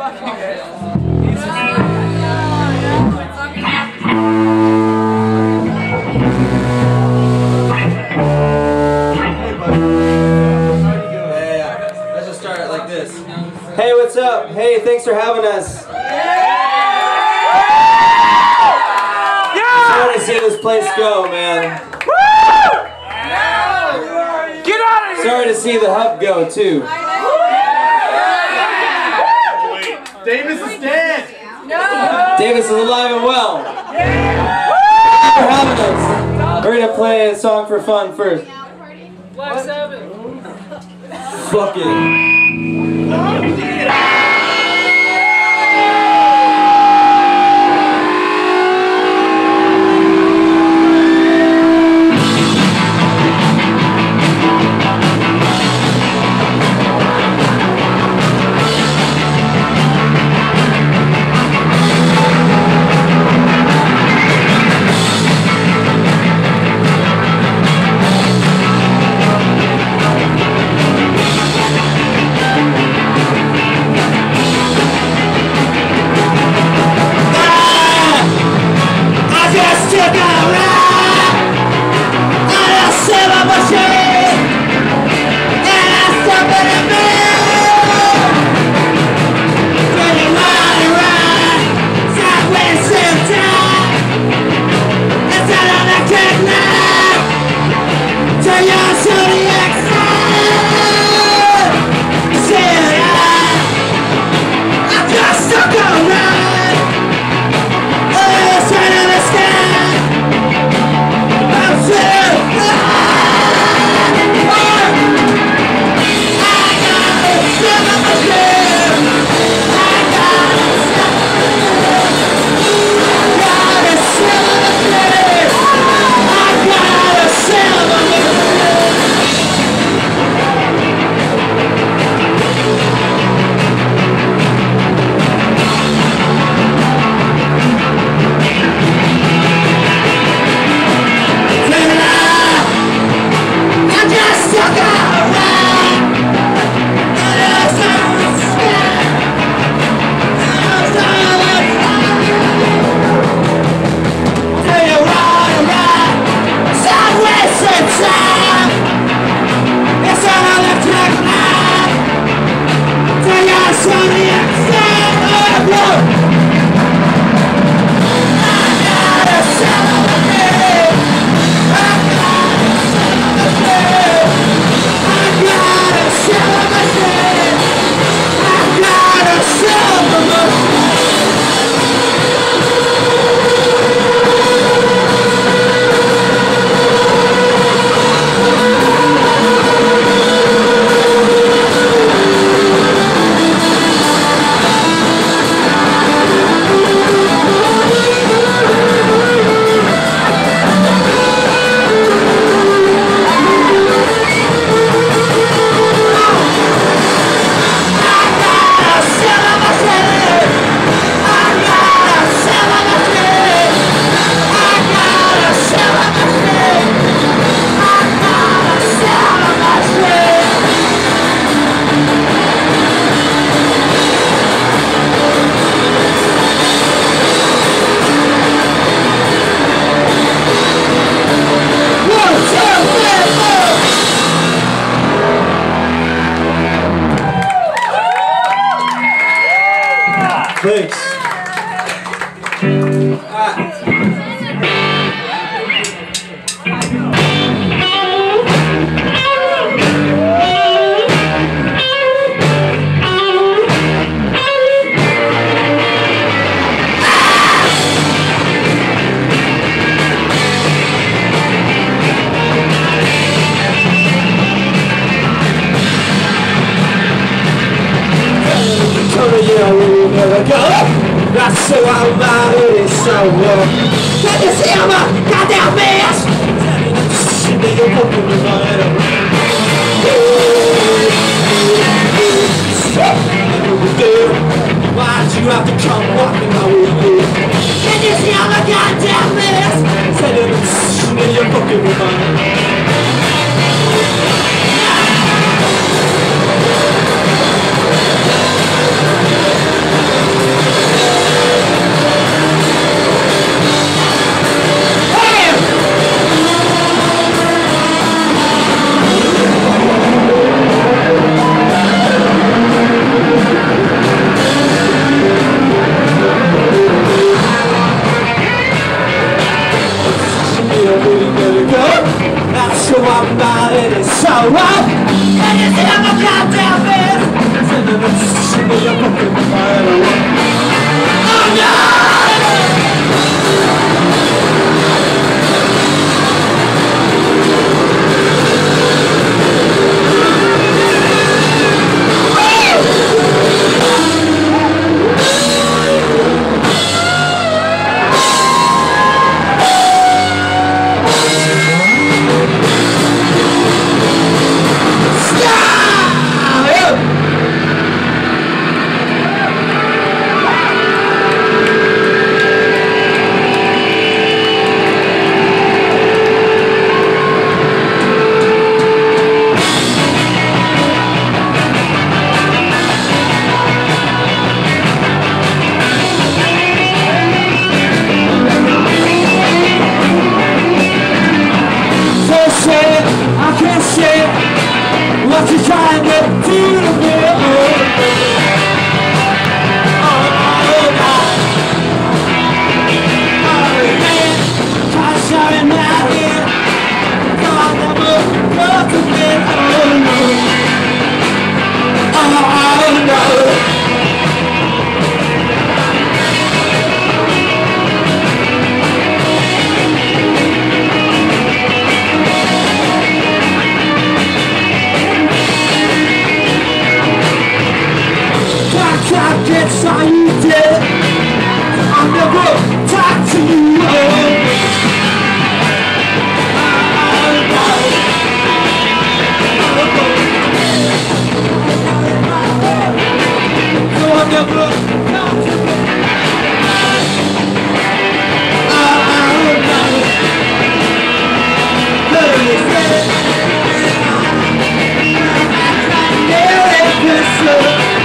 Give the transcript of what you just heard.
Hey, what's up? Hey, thanks for having us. Yeah! yeah! want to see this place go, man. Woo! Yeah! Get out of here! Sorry to see the hub go, too. Davis is dead! No! Davis is alive and well! Yeah. We're gonna play a song for fun first. Black Sabbath. Fuck it. Deus. Ah. You're talking about. Just a single Christmas.